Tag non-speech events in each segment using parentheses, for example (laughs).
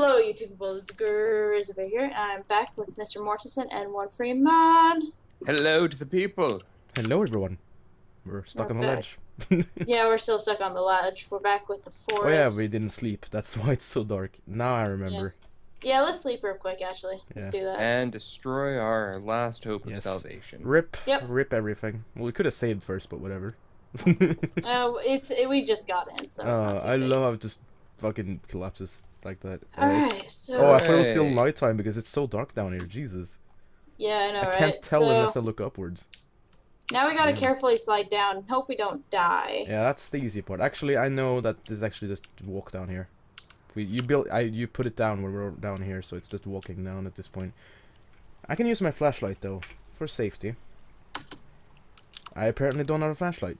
Hello, YouTube people. It's Grizz over here, and I'm back with Mr. Mortensen and one free man. Hello to the people. Hello, everyone. We're stuck We're on the back. ledge. (laughs) Yeah, we're still stuck on the ledge. We're back with the forest. oh yeah, we didn't sleep. That's (laughs) why it's so dark. Now I remember. Yeah, let's sleep real quick. Actually, let's do that. And destroy our last hope of salvation. Rip. Yep. Rip everything. Well, we could have saved first, but whatever. Uh, (laughs) it's it, we just got in, so. It's uh, not too I big. love how just fucking collapses like that. All right, so Oh, I thought it was still Hooray. nighttime because it's so dark down here. Jesus. yeah, I know, I right? can't tell so unless I look upwards. now we gotta Yeah. carefully slide down. Hope we don't die. Yeah, that's the easy part. Actually, I know that this is actually just walk down here. If we, you build, I you put it down when we're down here, so it's just walking down at this point. I can use my flashlight though for safety. I apparently don't have a flashlight.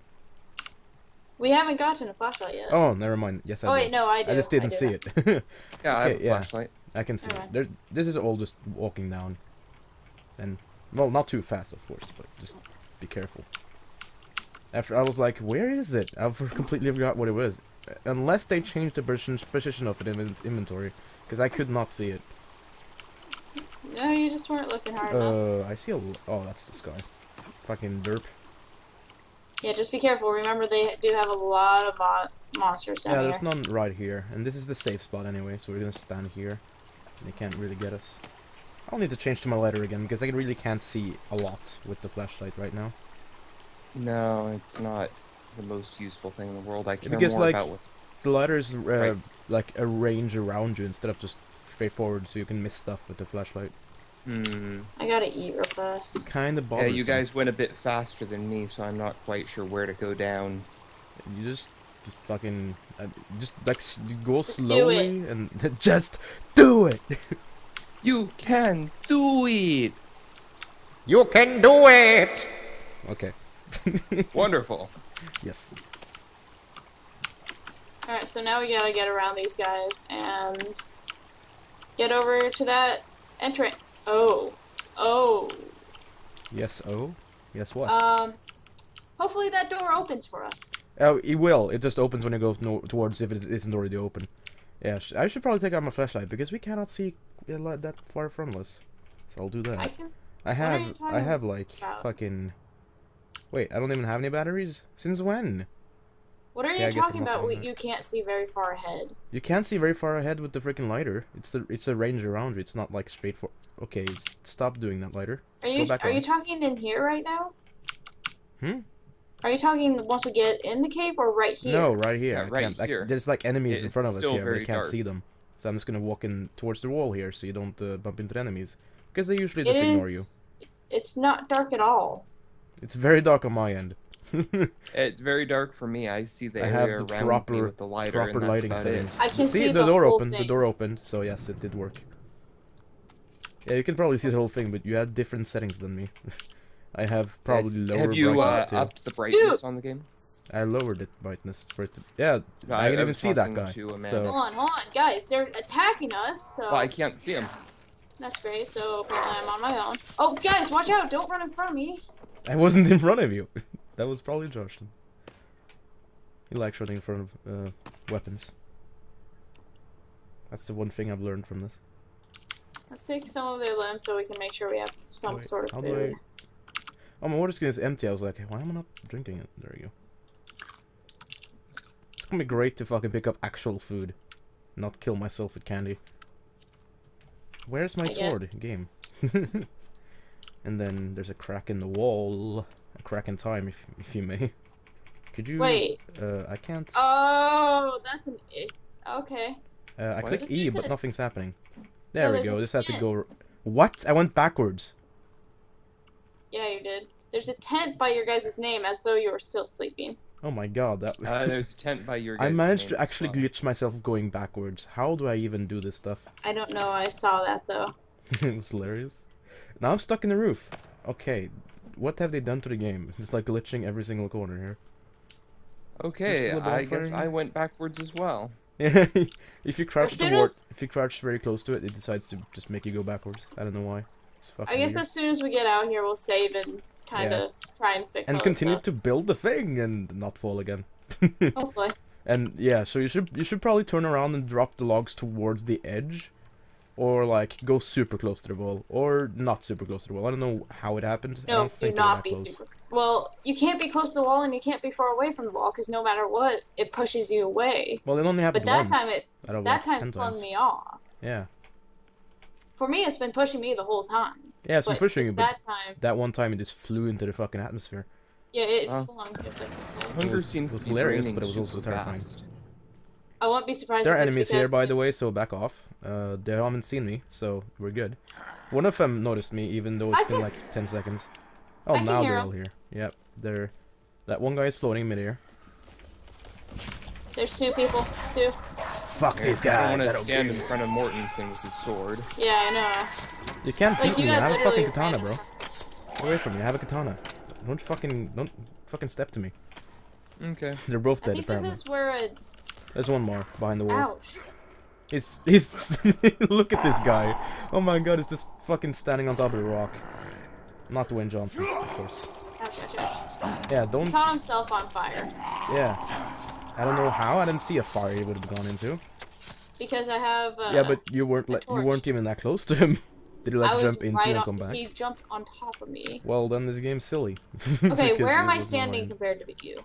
We haven't gotten a flashlight yet. Oh, never mind. Yes, I Oh, do. wait, no, I do. I just didn't do. see it. (laughs) Yeah, I have a yeah. flashlight. I can see Alright. it. There, this is all just walking down, and well, not too fast, of course, but just be careful. After I was like, where is it? I for- (laughs) completely forgot what it was. Unless they changed the position position of it in in- inventory, because I could not see it. No, you just weren't looking hard enough. Uh, I see a. l- Oh, that's the sky. Fucking derp. Yeah, just be careful. Remember, they do have a lot of mo- monsters down Yeah, here. there's none right here, and this is the safe spot anyway, so we're gonna stand here. They can't really get us. I'll need to change to my lighter again because I really can't see a lot with the flashlight right now. No, it's not the most useful thing in the world. I care Because, more like, about what. The lighter is uh, Right. like a range around you instead of just straightforward, so you can miss stuff with the flashlight. Hmm. I gotta eat real fast. Kind of Yeah, you guys went a bit faster than me, so I'm not quite sure where to go down. You just, just fucking, uh, just like go Just slowly and (laughs) just do it. (laughs) You can do it. You can do it. Okay. (laughs) Wonderful. Yes. Alright, so now we gotta get around these guys and get over to that entrance. Oh. Oh. Yes. Oh. Yes. What? Um. Hopefully that door opens for us. oh, it will. It just opens when you go no towards if it isn't already open. Yeah. Sh I should probably take out my flashlight because we cannot see that far from us. So I'll do that. I can. I have I have like about? fucking Wait, I don't even have any batteries? Since when? What are Yeah, you talking about? We, you can't see very far ahead. You can't see very far ahead with the freaking lighter. It's the it's a range around you. It's not like straight for Okay, stop doing that lighter. Are you back are you talking in here right now? Hmm? Are you talking once we get in the cave or right here? No, right here. Yeah, right can't- I- here. there's like enemies in front of us here, but I can't dark. see them. So I'm just gonna walk in towards the wall here, so you don't uh, bump into the enemies, because they usually It just ignore you. is. It's not dark at all. It's very dark on my end. (laughs) It's very dark for me. I see the I area have the around me proper- with the lighter, Proper and that's lighting about settings. it. I can see the, the door whole opened. The door opened. So yes, it did work. Yeah, you can probably see the whole thing, but you had different settings than me. (laughs) I have probably Uh, lower Have you uh, brightness too. upped the brightness Dude! on the game? I lowered it brightness for it to. Yeah, No, I didn't even see that guy. So Hold on, hold on, guys. They're attacking us. So Well, I can't see him. that's great. So apparently I'm on my own. Oh, guys, watch out! Don't run in front of me. I wasn't in front of you. (laughs) that was probably Justin. He likes running in front of uh, weapons. That's the one thing I've learned from this. Let's take some of their limbs so we can make sure we have some Wait, sort how of do food. Oh, my water skin is empty. I was like, why am I not drinking it? There you go. It's gonna be great to fucking pick up actual food, not kill myself with candy. Where's my I sword? guess. Game. (laughs) and then there's a crack in the wall. A crack in time, if if you may. Could you? Wait. Uh, I can't. Oh, that's an. i- Okay. Uh, I What? click E, but nothing's happening. There we go. This had to go. What? I went backwards. Yeah, you did. There's a tent by your guys' name as though you were still sleeping. Oh my god, that. Uh, (laughs) there's a tent by your. I managed name to actually well. glitch myself going backwards. How do I even do this stuff? I don't know. I saw that though. (laughs) it was hilarious. Now I'm stuck in the roof. Okay, what have they done to the game? (laughs) It's like glitching every single corner here. Okay, Still a I bonfire guess? I went backwards as well. (laughs) if you crouch soon toward, as- if you crouch very close to it, it decides to just make you go backwards. I don't know why. It's fucking I guess weird. as soon as we get out here, we'll save and kind of try and fix it. and all continue stuff. to build the thing and not fall again. (laughs) Hopefully. And yeah, so you should you should probably turn around and drop the logs towards the edge, or like go super close to the wall, or not super close to the wall. I don't know how it happened. No, don't do think they were not that be close. super. Well, you can't be close to the wall and you can't be far away from the wall because no matter what, it pushes you away. Well, it only happened But that once. time it that like, time 10 flung times. me off. Yeah, For me, it's been pushing me the whole time. yeah, it's been pushing you, just but that time, that one time it just flew into the fucking atmosphere. yeah, it Oh. flung. Just like, Hunger was- seems was hilarious, but it was also terrifying. fast. I won't be surprised. There are enemies here, by the way, so back off. Uh, they haven't seen me, so we're good. One of them noticed me, even though it's I been can- like 10 seconds. Oh, I now hear they're 'em. all here. Yep, they're... That one guy is floating in midair. There's two people. Two. Fuck Yeah, I don't want to stand in front of Mortensen with his sword. Yeah, I know. You can't Like beat you me, I have have a fucking katana, random- bro. Get away from me, I have a katana. Don't fucking... Don't fucking step to me. Okay. They're both dead. I dead, think apparently. this is where a There's one more, behind the wall. ouch. He's... He's... (laughs) Look at this guy. Oh my god, is this fucking standing on top of the rock. Not Dwayne Johnson, of course. Ouch, ouch, ouch. Yeah, don't... Caught himself on fire Yeah. I don't know how. I didn't see a fire he would have gone into. because I have. Uh, yeah, but you weren't like you weren't even that close to him. (laughs) Did he like jump into right and on, come back? He jumped on top of me. Well, then this game's silly. (laughs) Okay, where am I standing compared to you?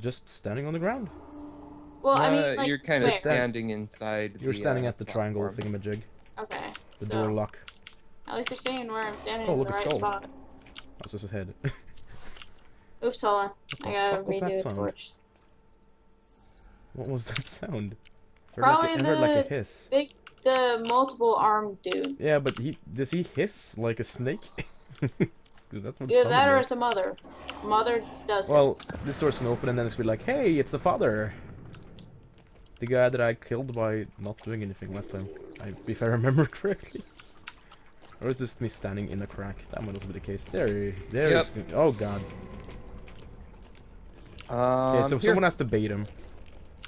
Just standing on the ground. Well, I Uh, mean, like, you're kind of standing inside. You're the, standing uh, at the triangle platform. thingamajig. Okay, The so door lock. at least you're seeing where I'm standing Oh, in the look, a right skull. spot. That's just his head. (laughs) Oops, hold on. the I gotta fuck was that redo the sound? torch. what was that sound? Heard Probably like a, I heard like a the- hiss. Big, the multiple arm dude. Yeah, but he does he hiss like a snake? That's what it Either that or like. it's a mother. Mother does Well, this. this door's gonna open and then it's gonna be like, hey, it's the father. The guy that I killed by not doing anything last time. I, if I remember (laughs) correctly. Or is this me standing in a crack? That might also be the case. There, there. Yep. he's- Oh god. Um, Okay, so here- someone has to bait him.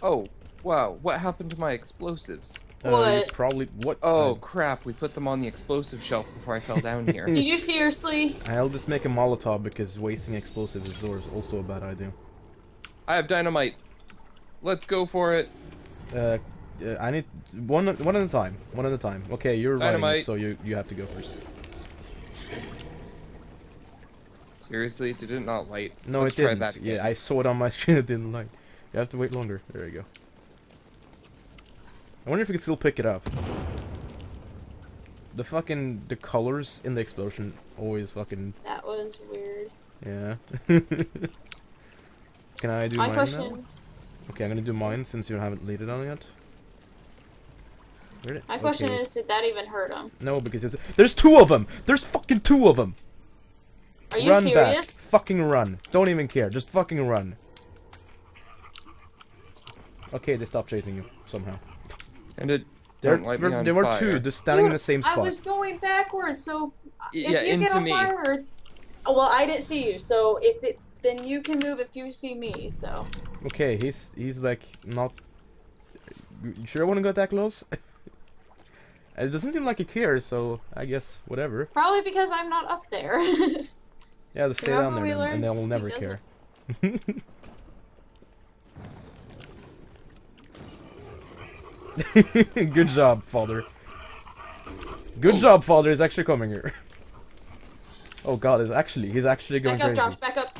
Oh, wow. What happened to my explosives? Uh, What? probably what? Oh, I, crap. We put them on the explosive shelf before I fell down here. (laughs) Did you seriously? I'll just make a Molotov because wasting explosives is also a bad idea. I have dynamite. Let's go for it. Uh, uh, I need one one at a time. One at a time. Okay, you're running, it, so you you have to go first. Seriously, did it not light? No, Let's it didn't. that yeah. I saw it on my (laughs) screen. It didn't light. You have to wait longer. There you go. I wonder if you can still pick it up. The fucking the colors in the explosion always fucking That was weird. yeah. (laughs) can I do My mine question. now? Okay, I'm gonna do mine since you haven't laid it on yet. Where'd My question okay, is, did that even hurt him? no, because it's, there's two of them. There's fucking two of them. Are you run serious? back. Fucking run. Don't even care. Just fucking run. Okay, they stopped chasing you somehow. And it There, don't light me there, there were two just standing in the Dude, same I was going backwards, so if, if yeah, you into get on me. fire, well, I didn't see you, so if it, then you can move if you see me. So Okay, he's he's like not. You sure I want to go that close? (laughs) it doesn't seem like he cares, so I guess whatever. probably because I'm not up there. (laughs) Yeah, just stay down there and they will never care. (laughs) Good job, father. Good Oh. job, father. He's actually coming here. Oh god, he's actually he's actually going back up, crazy. Josh. Back up.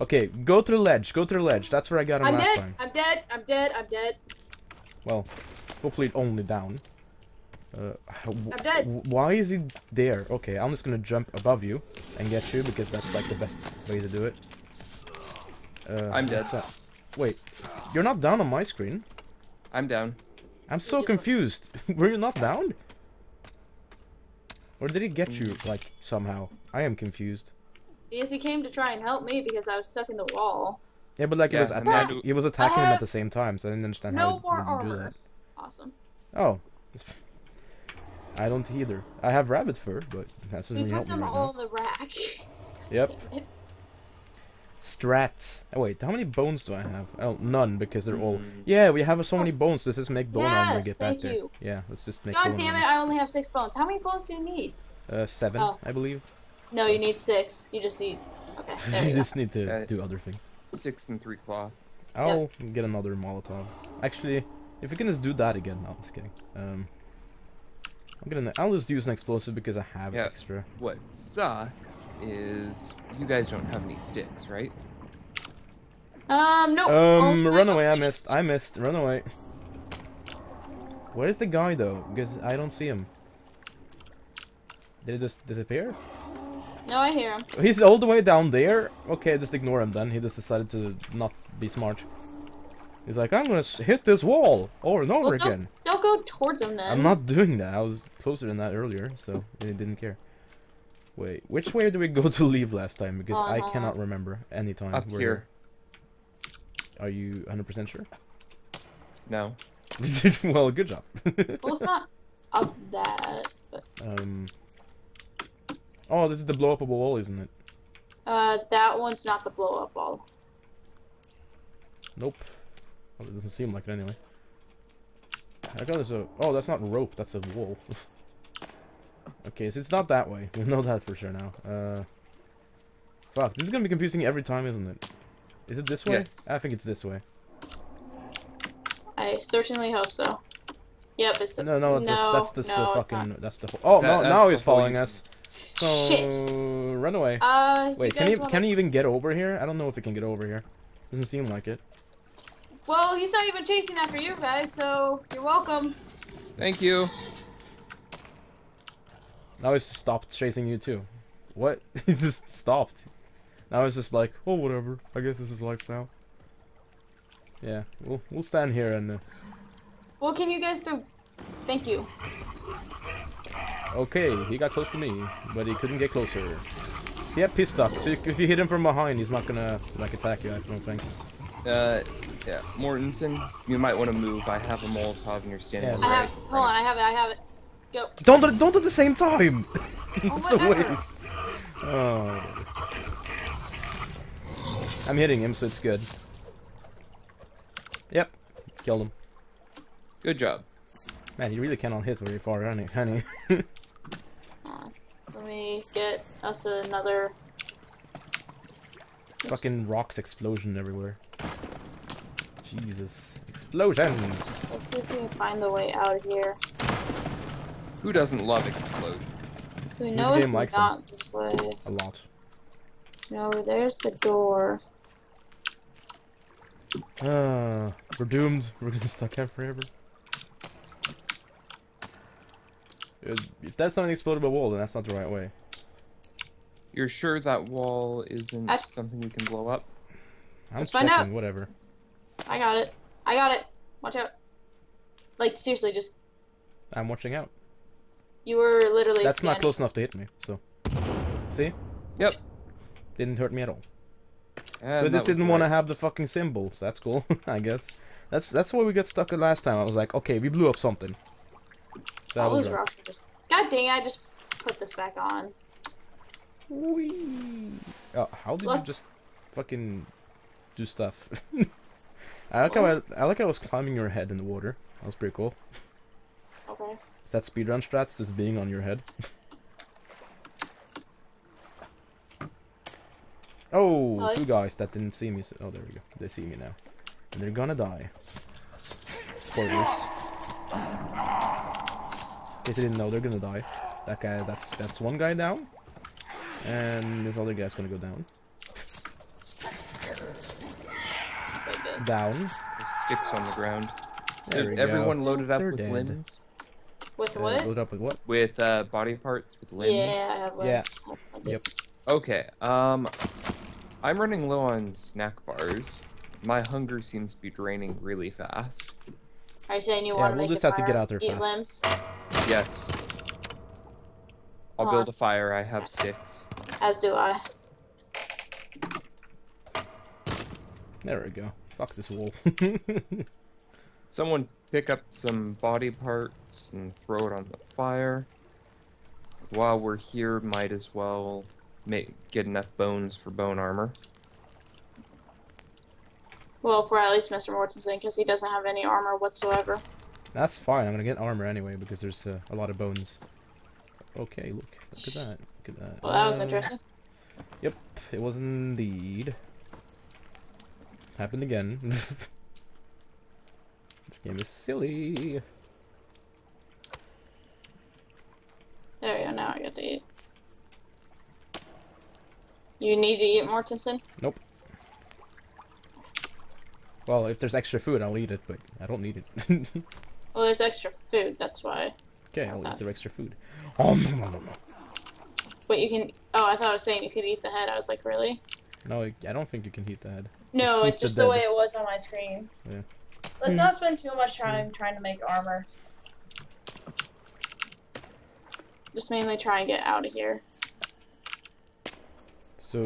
Okay, go to the ledge. Go to the ledge. That's where I got him I'm last dead. time. I'm dead. I'm dead. I'm dead. Well, hopefully it only down. Uh, I'm dead. Why is he there? Okay, I'm just gonna jump above you and get you because that's like the best way to do it. Uh, I'm dead. what's that? Wait, you're not down on my screen. I'm down. I'm so confused. (laughs) Were you not down? Or did he get you like somehow? I am confused. Because he came to try and help me because I was stuck in the wall. Yeah, but like he Yeah, was and attack then- he was attacking him at the same time, so I didn't understand no how more he would do armor. that. Awesome. Oh. I don't either. I have rabbit fur, but that's We doesn't help put them right all in the rack. (laughs) Yep. Strats. Oh wait, how many bones do I have? Oh, none because they're all. Mm. Yeah, we have so many bones. Let's just make bone armor and get thank back there. you. Yeah, let's just make God bone damn armor. it! I only have six bones. How many bones do you need? Uh, seven, Oh. I believe. No, you need six. You just need. Okay, there (laughs) you you just need to Uh, do other things. Six and three cloth. I'll get another Molotov. Actually, if we can just do that again. No, just kidding. Um, I'm gonna. I'll just use an explosive because I have Yeah. extra. What sucks is you guys don't have any sticks, right? Um, no. Um, only run my away. I missed. I missed. Runaway. Where's the guy though? Because I don't see him. Did it just disappear? No, I hear him. He's all the way down there. Okay, just ignore him then. He just decided to not be smart. He's like, I'm gonna hit this wall over and over Well, don't, again. don't go towards him then. I'm not doing that. I was closer than that earlier, so he didn't care. Wait, which way do we go to leave last time? Because I Uh-huh. cannot remember any time. Up we're here. Are you 100% sure? No. (laughs) well, good job. (laughs) Well, it's not up that, but um. Oh, this is the blow up of wall, isn't it? uh, that one's not the blow up wall. Nope. Well, it doesn't seem like it anyway. I got this a. Oh, that's not rope. That's a wall. (laughs) okay, so it's not that way. We know that for sure now. Uh. Fuck, this is gonna be confusing every time, isn't it? Is it this way? Yes. I think it's this way. I certainly hope so. Yep, it's the No, no, it's no, that's just no, the it's fucking. That's the. Oh That- no! that's Now the he's following you- us. So Shit. run away. Uh, Wait, can he wanna... can he even get over here? I don't know if he can get over here. Doesn't seem like it. Well, he's not even chasing after you guys, so you're welcome. Thank you. Now he's stopped chasing you too. What? (laughs) he just stopped. Now it's just like, oh whatever. I guess this is life now. Yeah, we'll we'll stand here and uh, Well, can you guys do? Thank you. Okay, he got close to me, but he couldn't get closer. He had pissed up, so if if you hit him from behind, he's not gonna like attack you. I don't think. Uh, yeah, Mortensen, you might want to move. I have a Molotov and you're standing Yeah. I right. have. Hold on, I have it. I have it. Go. Don't do it- don't at the same time. (laughs) it's a waste. Oh. I'm hitting him, so it's good. Yep, killed him. Good job. Man, he really cannot hit very far, honey. honey. (laughs) Hold on. Let me get us another. Fucking rocks explosion everywhere. Jesus. Explosions! Let's see if we can find the way out of here. Who doesn't love explosion? So we This it's game likes them. not this way. A lot. No, there's the door. Ah, we're doomed. We're gonna stuck here forever. Uh, If that's not an explodable wall, then that's not the right way. You're sure that wall isn't I- something we can blow up? I'm Let's find out. whatever. I got it. I got it. Watch out. Like seriously, just I'm watching out. you were literally. That's not close enough to hit me, so. See? Yep. Didn't hurt me at all. And so I that just didn't want to have the fucking symbol, so that's cool, (laughs) I guess. That's that's why we got stuck at last time. I was like, okay, we blew up something. So I All was those right. rocks are just. God dang! it, I just put this back on. Whee! Oh, how did you just fucking do stuff? (laughs) I like how I, I like how I was climbing your head in the water. That was pretty cool. Okay. Is that speedrun strats just being on your head? (laughs) oh, Oh, two it's- guys that didn't see me. So, oh, there we go. They see me now, and they're gonna die. Spoilers. In case you didn't know, they're gonna die. That guy. That's that's one guy down, and this other guy's gonna go down. Down. There's sticks on the ground. There Is we go. everyone loaded up They're with dead. limbs? With Uh, what? load up with what? With uh, body parts? With limbs? Yeah, I have Yeah. limbs. I did. Yep. Okay, um, I'm running low on snack bars. My hunger seems to be draining really fast. Are you saying you Yeah, want to we'll make just a have to get fire, out there eat fast. limbs? Yes. I'll Hold build on. a fire, I have sticks. As do I. There we go. Fuck this wall. (laughs) Someone pick up some body parts and throw it on the fire. While we're here, might as well make get enough bones for bone armor. Well, for at least Mr. Mortensen, because he doesn't have any armor whatsoever. That's fine. I'm gonna get armor anyway because there's uh, a lot of bones. Okay, look. Look at that. Look at that. Well, that was Uh, interesting. Yep, it was indeed. Happened again. (laughs) this game is silly. There we go, now I get to eat. You need to eat, Mortensen? Nope. Well, if there's extra food, I'll eat it, but I don't need it. (laughs) Well, there's extra food, that's why. okay, How's I'll eat that? the extra food. Oh, no, no, no, no. But you can. Oh, I thought I was saying you could eat the head. I was like, really? No, I I don't think you can heat the head. No, Eat it's just the dead. way it was on my screen. Yeah. Let's Hmm. not spend too much time trying to make armor. Just mainly try and get out of here. So...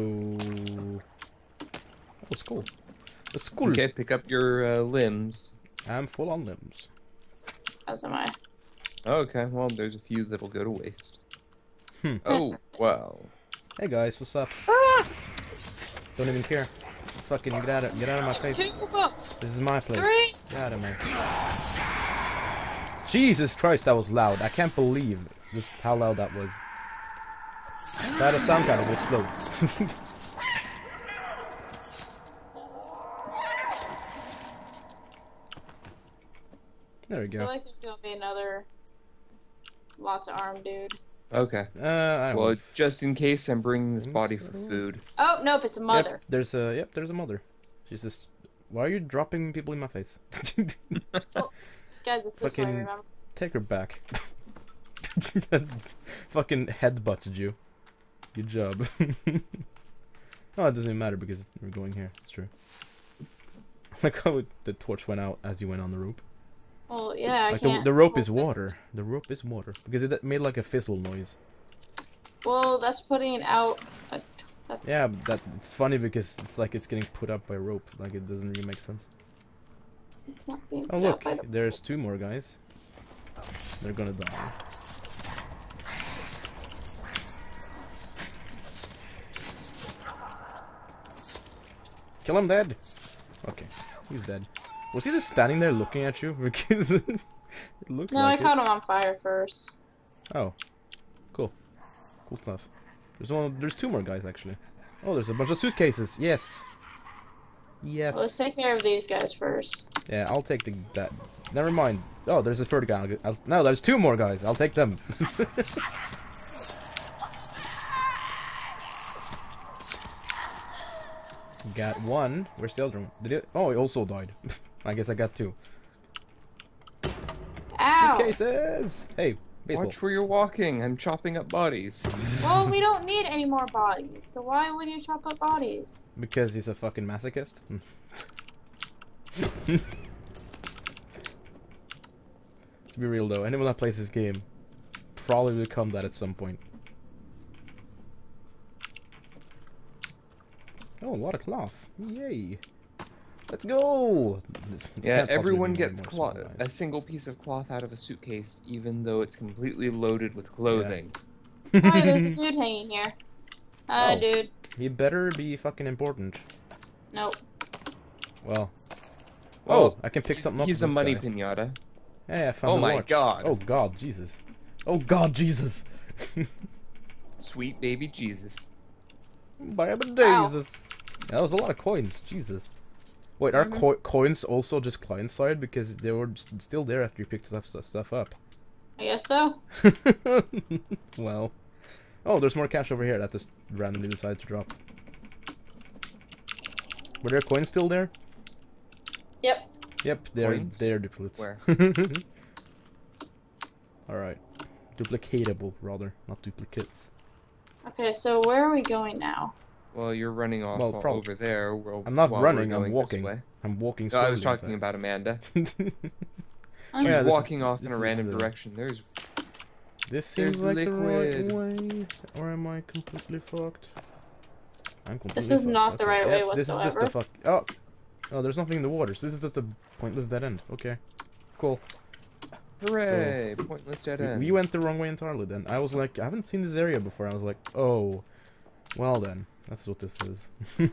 Oh, school. A school. Okay, pick up your uh, limbs. I'm full on limbs. As am I. Okay, well, there's a few that'll go to waste. Hmm. Oh, wow. Hey guys, what's up? Don't even care. Fucking get out of get out of my There's face. two of them. This is my place. Three. Get out of here. Jesus Christ, that was loud. I can't believe just how loud that was. That is some kind of explode. (laughs) there we go. I feel like there's gonna be another. Lots of arm dude. Okay. Uh, I don't Well, know. just in case, I'm bringing this body for food. Oh nope, it's a mother. Yep, there's a yep, there's a mother. She's just. Why are you dropping people in my face? (laughs) Guys, it's this way. Fucking- Remember? Take her back. (laughs) Fucking headbutted you. Good job. (laughs) oh, it doesn't even matter because we're going here. It's true. Like how the torch went out as you went on the rope. Well, yeah, I like the, can't. the rope is water. The rope is water because it made like a fizzle noise. Well, that's putting it out. A, that's. Yeah, that it's funny because it's like it's getting put up by rope. Like it doesn't really make sense. It's not being Oh put look, the- there's two more guys. They're gonna die. Kill him dead. Okay, he's dead. Was he just standing there looking at you? (laughs) Because it looked No, like I it. caught him on fire first. Oh, cool, cool stuff. There's one. There's two more guys actually. Oh, there's a bunch of suitcases. Yes. Yes. Let's take care of these guys first. Yeah, I'll take the that. Never mind. Oh, there's a third guy. I'll, I'll, no, there's two more guys. I'll take them. (laughs) got one. Where's the other one? Did it? Oh, he also died. (laughs) I guess I got two. Ow! Suitcases. Hey, baseball. Watch where you're walking. I'm chopping up bodies. Well, we don't need any more bodies, so why would you chop up bodies? Because he's a fucking masochist. (laughs) to be real though, anyone that plays this game probably will become that at some point. Oh, a lot of cloth. Yay. Let's go! Yeah, everyone gets cloth, a single piece of cloth out of a suitcase, even though it's completely loaded with clothing. Hi, there's a (laughs) dude hanging here. Hi, Oh. dude. He better be fucking important. Nope. Well. Oh, Oh, I can pick something up. he's a money guy. pinata. Hey, I found Oh the my watch. God. Oh god, Jesus. Oh god, Jesus. (laughs) Sweet baby Jesus. Baby Ow. Jesus. That was a lot of coins. Jesus. Wait, are Mhm. co coins also just client side because they were s- still there after you picked stuff stuff up? I guess so. (laughs) well. Oh, there's more cash over here that just randomly decided to drop. Were there coins still there? Yep. Yep, they're Coins? they're duplicates. Where? (laughs) Alright. Duplicatable, rather, not duplicates. Okay, so where are we going now? Well, you're running off Well, o- over there. while- I'm not running, I'm walking. I'm walking No. I was talking fact. about Amanda. (laughs) Oh, She's yeah, this is- walking off in a random uh, direction. There's This seems There's like the right way, or am I completely fucked? I'm completely This is fucked. not the okay. right way Yep, This is just a fuck. Oh, oh, there's nothing in the water. So this is just a pointless dead end. Okay, cool. hooray! Pointless dead We, end. we went the wrong way entirely. Then I was like, I haven't seen this area before. I was like, oh, well then, that's what this is. (laughs)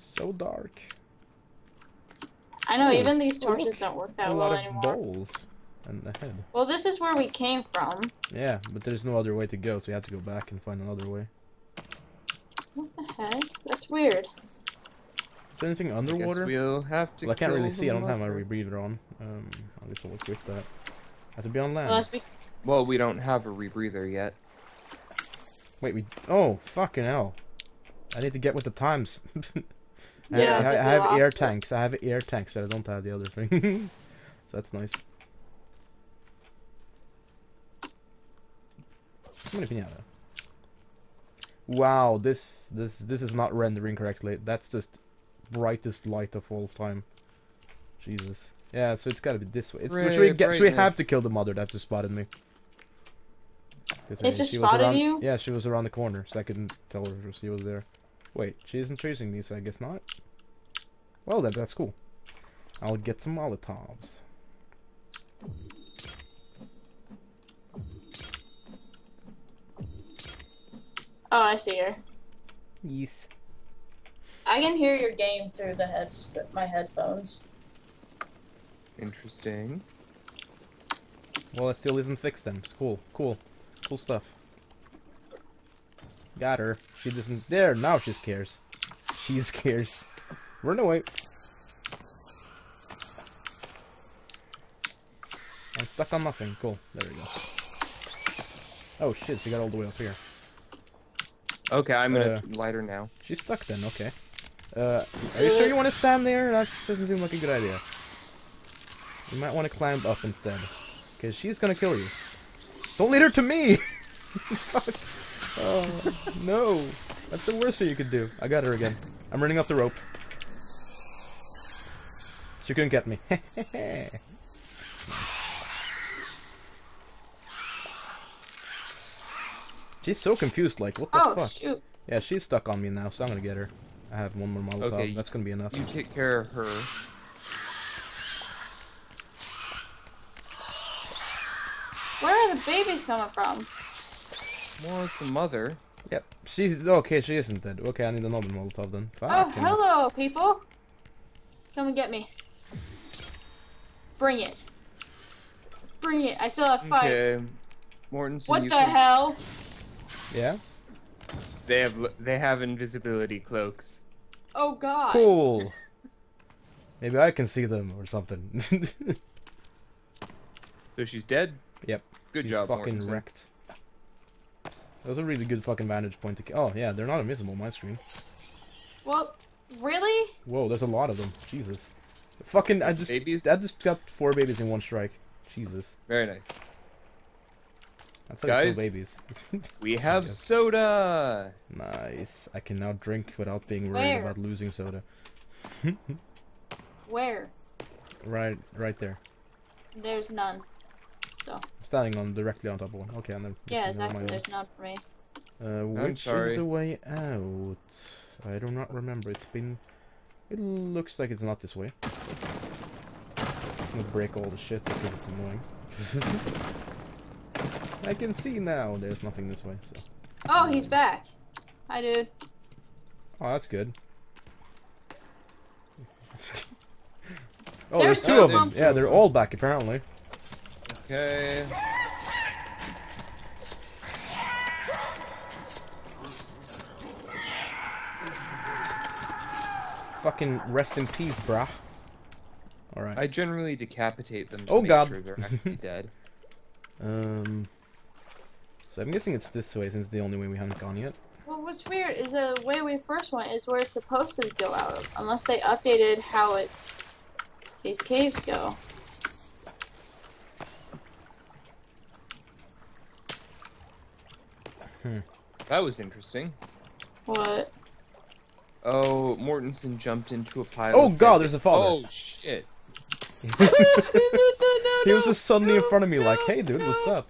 so dark. I know, Oh, even these torches look, don't work a that well lot of anymore. balls and the head. Well, this is where we came from. Yeah, but there's no other way to go, so you have to go back and find another way. What the heck? That's weird. Is there anything I guess underwater? we'll have to. Well, I can't really kill see. I don't have my rebreather on. Um, at least I'll equip that. I have to be on land. Well, that's because Well, we don't have a rebreather yet. Wait, we. Oh, fucking hell! I need to get with the times. (laughs) I, Yeah, I, 'cause I we have air it. tanks. I have air tanks, but I don't have the other thing. (laughs) so that's nice. How many pinata? Wow, this this this is not rendering correctly. That's just brightest light of all time. Jesus. Yeah, so it's gotta be this way. It's, Ray should we get? Should we have to kill the mother that just spotted me? 'Cause, It just spotted around- you? Yeah, she was around the corner, so I couldn't tell her she was there. Wait, she isn't chasing me, so I guess not. Well then, that's cool. I'll get some Molotovs. oh, I see her. Yes. I can hear your game through the head my headphones. Interesting. Well, it still isn't fixed then. It's cool. Cool. Cool stuff. Got her. She doesn't. There, now she cares. She (laughs) cares. Run away. I'm stuck on nothing. Cool. There we go. Oh shit, she got all the way up here. Okay, I'm gonna Uh, light her now. She's stuck then, okay. Uh, are you sure you want to stand there? That doesn't seem like a good idea. You might want to climb up instead. Because she's gonna kill you. Don't lead her to me! (laughs) Oh, no. That's the worst thing you could do. I got her again. I'm running up the rope. She couldn't get me. (laughs) She's so confused, like, what the Oh fuck? shoot! Yeah, she's stuck on me now, so I'm gonna get her. I have one more Molotov. Okay, That's gonna be enough. You take care of her. Where are the babies coming from? Well, it's the mother. Yep. She's okay. She isn't dead. Okay, I need another Molotov then. Oh, Fucking- hello, people! Come and get me. Bring it. Bring it. I still have fight. Okay. Mortensen, What the can- hell? Yeah. They have they have invisibility cloaks. Oh god. Cool. (laughs) Maybe I can see them or something. (laughs) So she's dead. Yep. Good She's job, fucking Mortensen. wrecked. That was a really good fucking vantage point to. ki- Oh yeah, they're not invisible on my screen. Well, really? Whoa, there's a lot of them. Jesus. Fucking, I just, Babies? I just got four babies in one strike. Jesus. Very nice. That's how you Guys? (laughs) kill babies. We have soda. nice. I can now drink without being worried Where? about losing soda. (laughs) Where? Right, right there. There's none. I'm standing on directly on top of one. Okay, and then. Yeah, exactly. There's none for me. Uh, which is the way out? I do not remember. It's been. It looks like it's not this way. I'm gonna break all the shit because it's annoying. (laughs) I can see now. There's nothing this way. So. Oh, he's back. Hi, dude. Oh, that's good. (laughs) oh, There's there's two two of of them. them. Yeah, they're all back apparently. Okay. Fucking rest in peace, brah. All right. I generally decapitate them to Oh, make God. sure they're actually (laughs) dead. Um. So I'm guessing it's this way since it's the only way we haven't gone yet. Well, what's weird is the way we first went is where it's supposed to go out of, unless they updated how it these caves go. Hmm. That was interesting. What? Oh, Mortensen jumped into a pile. Oh, of God, there's a father. Oh shit! (laughs) He was just suddenly in front of me, like, "Hey, dude, what's up?"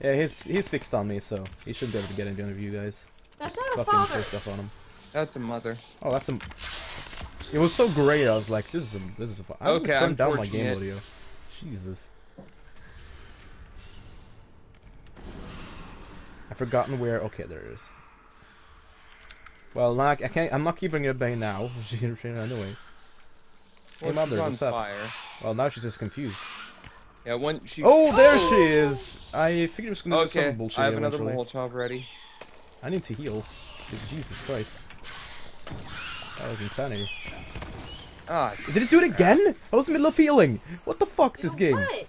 Yeah, he's he's fixed on me, so he shouldn't be able to get in front of you guys. That's Just not a fucking father. stuff on him. That's a mother. Oh, that's a. It was so great. I was like, "This is a this is a." fa- I'm Okay, gonna turn I'm down my game it. audio. Jesus. I've forgotten where. Okay, there it is. Well, like I I can't. I'm not keeping it at bay now. (laughs) She's anyway. Hey, Well, mother, she's on what's up? fire. Well, now she's just confused. Yeah, one. She. Oh, there she (gasps) is. I figured it was gonna be Okay, some bullshit I have another eventually. Molotov ready. I need to heal. Jesus Christ. That was insanity. Ah, Did it do it again? I was in the middle of healing. What the fuck, this game? What?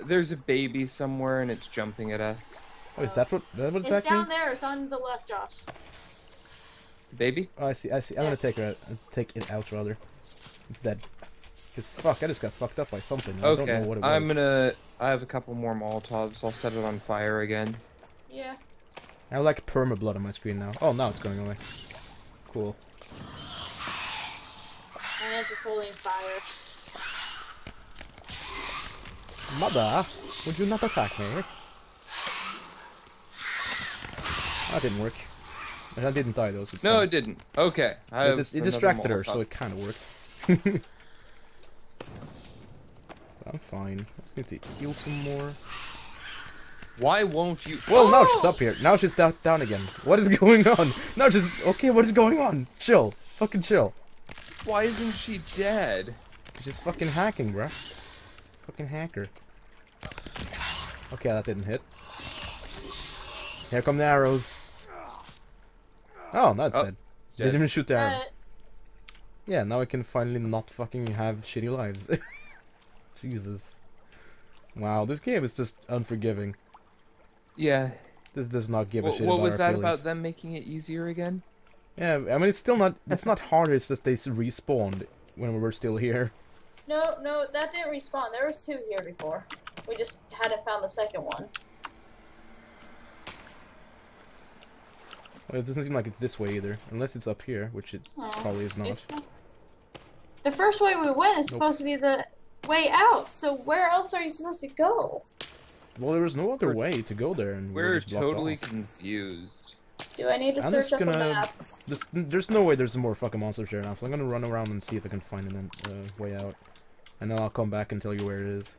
there's a baby somewhere and it's jumping at us. Oh, is that what, that what It's attacked me? down there. It's on the left, Josh. Baby? Oh, I see, I see. I'm gonna take her out. uh, Take it out, rather. It's dead. Cause fuck, I just got fucked up by something. I don't Okay, know what it was. I'm gonna. I have a couple more Molotovs. I'll set it on fire again. Yeah. I have like perma blood on my screen now. Oh, now it's going away. Cool. And it's just holding fire. Mother, would you not attack me? That didn't work. And I didn't die though, so it's No, fine. it didn't. Okay. I It, it distracted her, so it kind of worked. (laughs) I'm fine. I just need to heal some more. Why won't you? Well, now she's Oh! up here. Now she's down, down again. What is (laughs) going on? Now she's okay. What is going on? Chill, fucking chill. Why isn't she dead? She's fucking hacking, bruh. Fucking hacker. Okay, that didn't hit. Here come the arrows. Oh, no, it's Oh, dead. It's Didn't even shoot the arrow. Yeah, now I can finally not fucking have shitty lives. (laughs) Jesus. Wow, this game is just unforgiving. Yeah. This does not give a What, shit what about was our that feelings. about them making it easier again? Yeah, I mean, it's still not. It's not harder. It's just they respawned when we were still here. No, no, that didn't respawn. There was two here before. We just hadn't found the second one. It doesn't seem like it's this way either, unless it's up here, which it Aw, probably is not. not- The first way we went is Nope. supposed to be the way out. So where else are you supposed to go? Well, there was no other way to go there, and we were We're just totally off. confused. Do I need to I'm search up a gonna- map? There's, there's no way there's more fucking monsters here now, so I'm gonna run around and see if I can find an uh, way out. And then I'll come back and tell you where it is.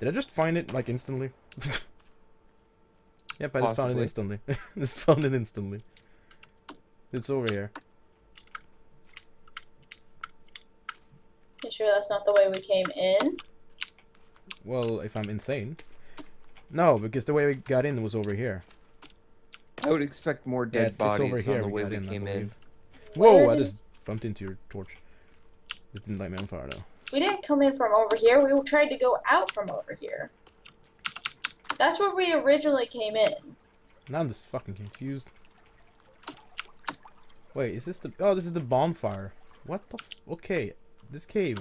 Did I just find it, like, instantly? (laughs) yep, I just found it instantly. (laughs) just found it instantly. It's over here. You sure that's not the way we came in? Well, if I'm insane. No, because the way we got in was over here. I would expect more dead it's, it's bodies over here on the way got we in, came in. believe. Where Whoa, I just bumped into your torch. It didn't light me on fire, though. We didn't come in from over here. We tried to go out from over here. That's where we originally came in. Now I'm just fucking confused. Wait, is this the... Oh, this is the bonfire. What the... F okay, this cave.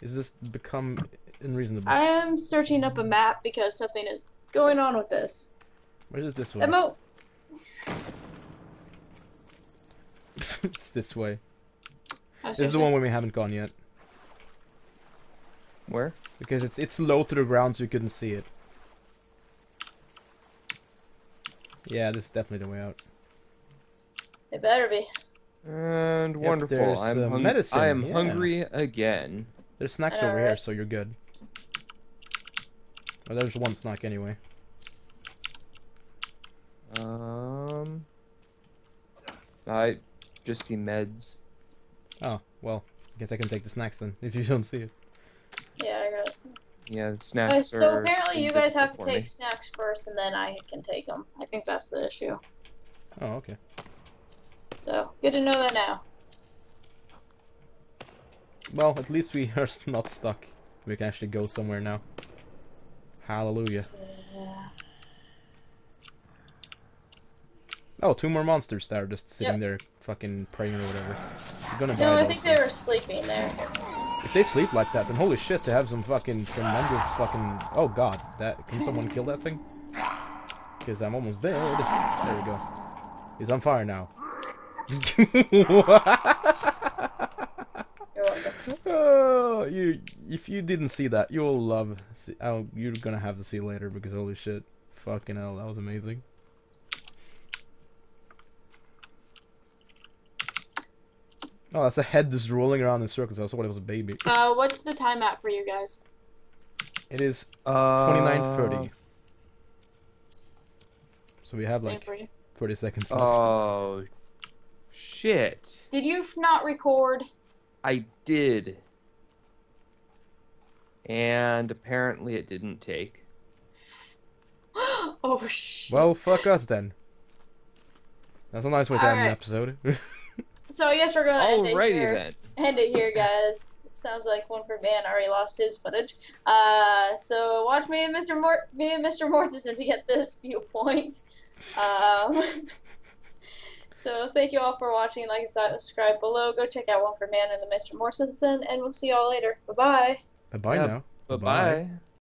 Is this become unreasonable? I am searching up a map because something is going on with this. Where is it this way? Emo- (laughs) it's this way. I This is the one where we haven't gone yet. Where? Because it's it's low to the ground so you couldn't see it. Yeah, this is definitely the way out. It better be. And Yep, wonderful. I'm uh, hung- medicine, I am yeah. hungry again. There's snacks over here, so you're good. Well, there's one snack anyway. Um, I just see meds. Oh, well, I guess I can take the snacks then, if you don't see it. Yeah, I got some. Yeah, Okay, uh, snacks so are apparently you guys have to take me. snacks first, and then I can take them. I think that's the issue. Oh, okay. So good to know that now. Well, at least we are (laughs) not stuck. We can actually go somewhere now. Hallelujah. Yeah. Oh, two more monsters that are just sitting Yep. there fucking praying or whatever. Gonna No, I think so- they were sleeping there. If they sleep like that, then holy shit, they have some fucking tremendous fucking... Oh god, that... Can someone kill that thing? Because I'm almost dead. There we go. He's on fire now. (laughs) Oh, you... If you didn't see that, you'll love... See, oh, you're gonna have to see later because holy shit. Fucking hell, that was amazing. Oh, that's a head just rolling around in circles. I thought it was a baby. Uh, what's the time at for you guys? It is Uh, 29.30. So we have like for you. 40 seconds left. Oh, shit. Did you not record? I did. And apparently it didn't take. (gasps) oh shit. well, fuck us then. That's a nice way to end an episode. (laughs) So I guess we're gonna end it Alrighty here. then. End it here, guys. Sounds like one free man already lost his footage. Uh, so watch me and Mr. Mort, me and Mr. Mortensen to get this viewpoint. Um, (laughs) so thank you all for watching. Like and subscribe below. Go check out one free man and the Mr. Mortensen, and we'll see y'all later. Bye bye. Bye bye Yeah, now. Bye bye.